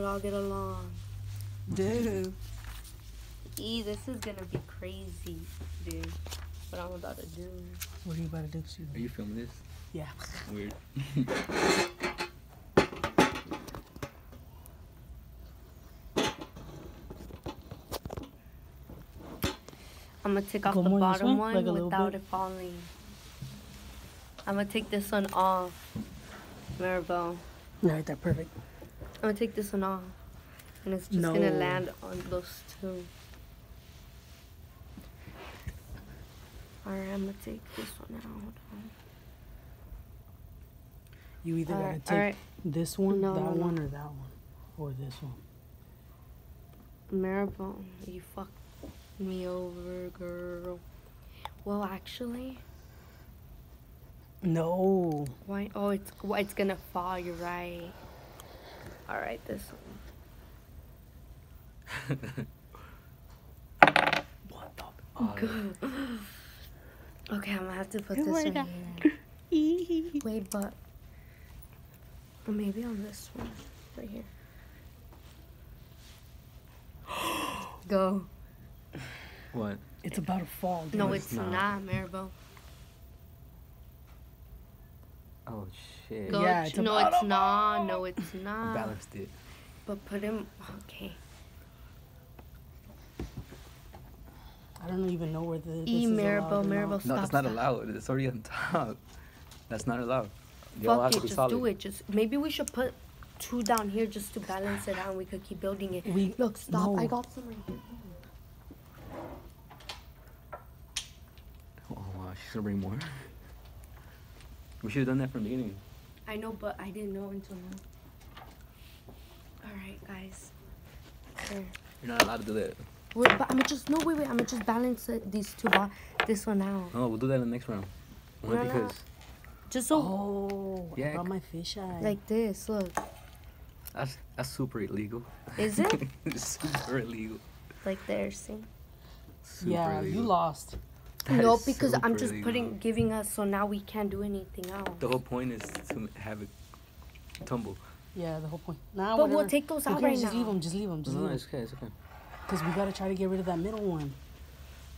could all get along. Dude. E, this is gonna be crazy, dude. What I'm about to do. What are you about to do, Sue? Are you filming this? Yeah. Weird. I'm gonna take off Go the bottom way, one like without it falling. I'm gonna take this one off, Maribel. Alright, that's perfect. I'm gonna take this one off, and it's just gonna land on those two. Alright, I'm gonna take this one out. You either gotta take alright. this one, No, that no, no. one, or that one. Or this one. Maribel, you fucked me over, girl. Well, actually, No. why? Oh, it's it's gonna fall. You're right. All right, this one. What the? Oh, Okay, I'm gonna have to put this one in guys. here. Wait, but or maybe on this one right here. Go. what? It's about to fall. Dude. No, No, it's, it's not, not. Maribel. Oh shit. Go. Yeah, it's no, it's to not. No, it's I not. balanced it. But put him. Okay. I don't even know where the. E is Maribel, allowed or not. Maribel, No, stop. that's not allowed. It's already on top. That's not allowed. They all Fuck have it, to be just solid. do it. Just maybe we should put two down here just to balance it out, and we could keep building it. We- Look, stop! I got some right here. Oh wow, she's gonna bring more. We should have done that from the beginning. I know, but I didn't know until now. All right, guys. Here. You're not allowed to do that. Wait, but I'm gonna just no, wait, wait. I'm gonna just balance it, these two, bo- this one out, No, we'll do that in the next round. Only No, no. because just so Oh, I Yeah, got c- my fish eye. like this. Look, that's that's super illegal. is it super illegal. like there? See? Super yeah, illegal. you lost. That no, is because I'm just illegal. putting, giving us, so now we can't do anything else. The whole point is to have it tumble. Yeah, the whole point. Now, But we'll take those out right Just leave now. them. Just leave them. Just No, no, leave it's okay. It's okay. Because we gotta try to get rid of that middle one.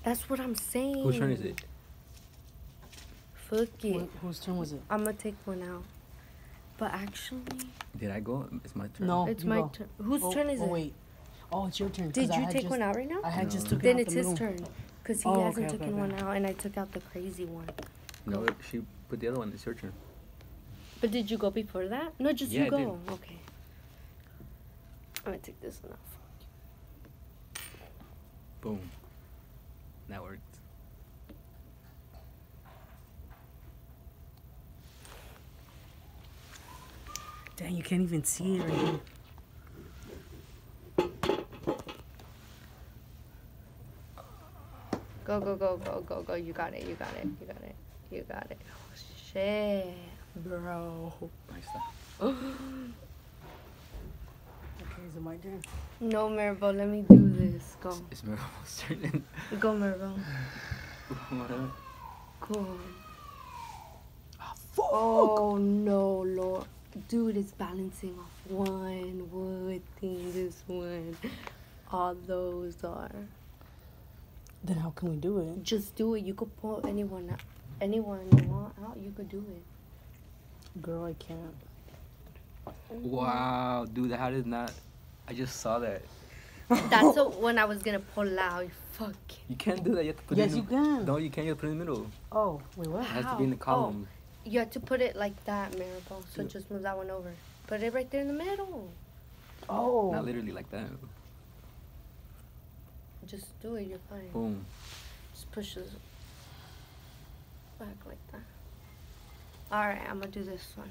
That's what I'm saying. Whose turn is it? Fuck it. Wh- whose turn was it? I'm gonna take one out. But actually, Did I go? It's my turn. No. it's you my go. turn. Whose oh, turn is oh, it? wait. Oh, it's your turn. Did you had take just- one out right now? I had No. just took Then out it's the his middle. turn. Because he Oh, hasn't okay, taken okay. one out, and I took out the crazy one. No, she put the other one. It's your turn. But did you go before that? No, just Yeah, you I go. did. Okay. I'm gonna take this one off. Boom. That worked. Dang, you can't even see it right here. Go, go, go, go, go, go. You got it. You got it. You got it. You got it. Oh, shit. Bro. Nice stuff. Okay, is it my turn? No, Maribel, let me do this. Go. It's Maribel's turn. Go, Maribel. What? Go. Ah, oh, no, Lord. Dude, it's balancing off one wood thing, this one. All those are. Then how can we do it? Just do it. You could pull anyone out. Anyone you want out, you could do it. Girl, I can't. Wow, dude, how did not? I just saw that. That's the one I was gonna pull out. Fuck. You can't do that. You have to put Yes, it you in. can. No, you can't. You have to put it in the middle. Oh, wait, what? It has to be in the How? Oh. column. You have to put it like that, Maribel. So Yeah. just move that one over. Put it right there in the middle. Oh. Not literally like that. Just do it. You're fine. Boom. Just push this back like that. All right, I'm gonna do this one.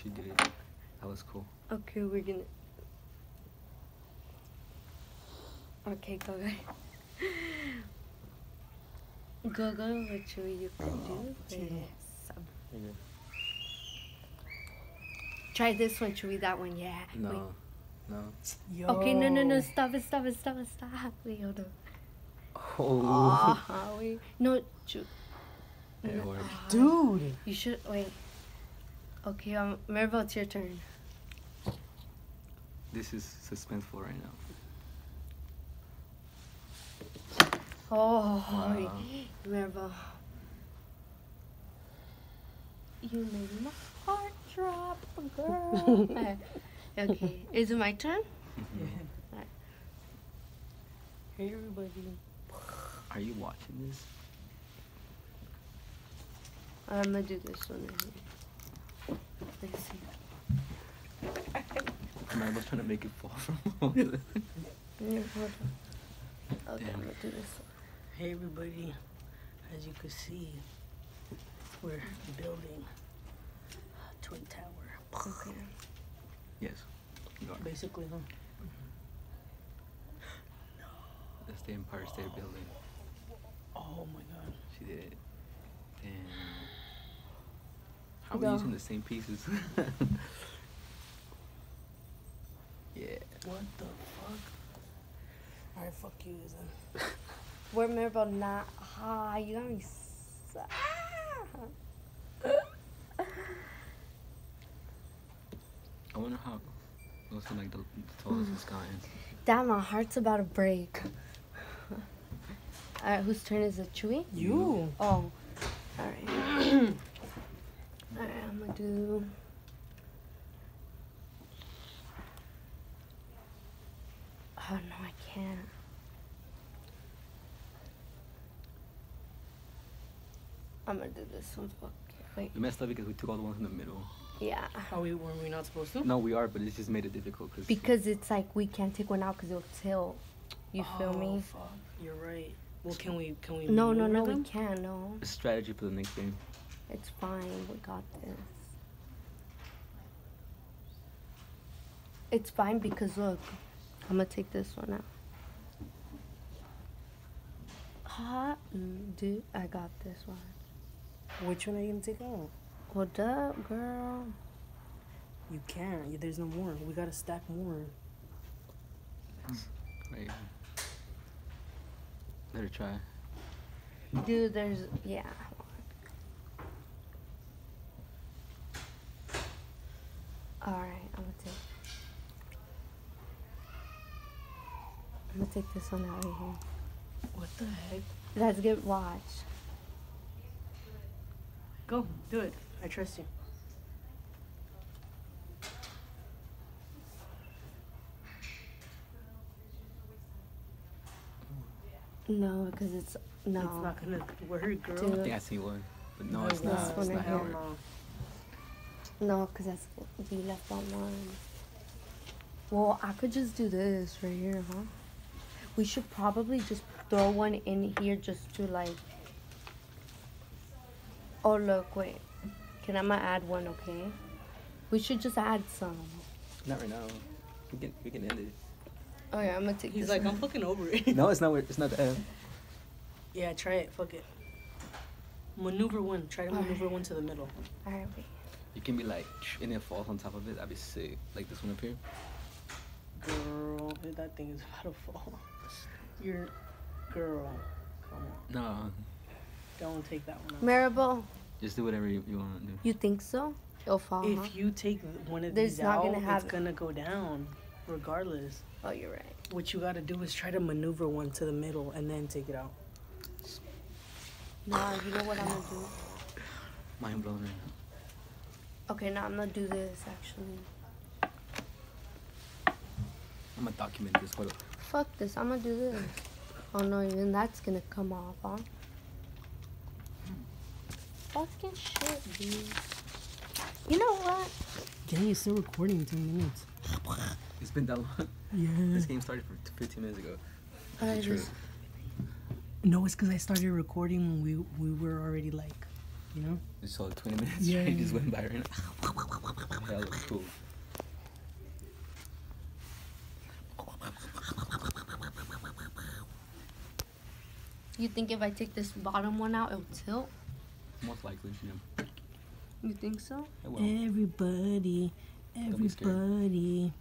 She did it. That was cool. Okay, we're gonna. Okay, go guys. Go go, which way you can do Chido. This. Try this one, Chuey. That one, yeah. No, Wait. no. Yo. Okay, no, no, no. Stop it, stop it, stop it, stop. Wait, hold on. Oh. Oh, wait. No, ju- It no, worked. ah, Dude. You should wait. Okay, um, Maribel, it's your turn. This is suspenseful right now. Oh, Wow. Maribel. You made my heart drop, girl. okay. okay, is it my turn? Mhm. Hey, everybody. Are you watching this? I'm gonna do this one right here. Let's see. I was trying to make it fall from over there. Yeah, hold on. Okay, Damn. I'm gonna do this one. Hey, everybody. As you can see, we're building a Twin Tower. Okay. Yes. You are. Basically, huh? That's the Empire State Building. Oh my god. She did it. Damn. How are we using the same pieces? yeah. What the fuck? Alright, fuck you then. We're Maribel not high. You got me. s- Ah! I wonder how. What's like the, the tallest hmm. it's gotten? Damn, my heart's about to break. Alright, whose turn is it? Chuey? You. Oh. Alright. Alright, I'm gonna do. Oh no, I can't. I'm gonna do this one. Fuck. Wait. We messed up because we took all the ones in the middle. Yeah. Are we, were we not supposed to? No, we are, but it's just made it difficult cause Because it's like we can't take one out because it'll tilt. You feel oh, me? Fuck. You're right. Well, can we? Can we? No, no, maneuver no, we can't. No. it's strategy for the next game. It's fine. We got this. It's fine because look, I'm gonna take this one out. Hot, mm, dude. I got this one. Which one are you gonna take out? What up, girl. You can't. There's no more. We gotta stack more. Hmm. Right. Let her try. Dude, there's yeah. All right, I'm gonna take. I'm gonna take this one out right here. What the heck? Let's get watch. Go, do it. I trust you. No, because it's no. It's not gonna work, girl. Dude. I think I see one, but no, No, it's not. It's not here. gonna work. no. No, because that's you left on one. Well, I could just do this right here, huh? We should probably just throw one in here just to like. Oh look, wait. Can I ma- add one? Okay. We should just add some. Not right now. We can we can end it. Oh yeah, I'm gonna take He's this. like, one. I'm fucking over it. No, it's not. It's not the F. Yeah, try it. Fuck it. Maneuver one. Try to Alright. maneuver one to the middle. Alright, wait. You can be like, and it falls on top of it. That'd be sick. Like this one up here. Girl, that thing is about to fall. You're, girl, come on. No, Don't take that one out. Maribel, just do whatever you, you want to do. you think so? It'll fall. huh? If you take one of There's these not out, gonna have it's it. gonna go down, regardless. Oh, you're right. What you gotta do is try to maneuver one to the middle and then take it out. Nah, you know what I'm gonna do? Mind blown right now. Okay, now I'm gonna do this actually. I'm gonna document this. Hold up. Fuck this, I'm gonna do this. Oh no, even that's gonna come off, huh? Fucking shit, dude. You know what? Dang, it's still recording in 10 minutes. It's been that long. Yeah. This game started for 15 minutes ago. I true? just- No, it's because I started recording when we we were already like, you know? You saw 20 minutes. Yeah, straight yeah, just went by right now. Hella cool. You think if I take this bottom one out, it'll tilt? Most likely, yeah. You think so? It. Everybody, Don't be everybody.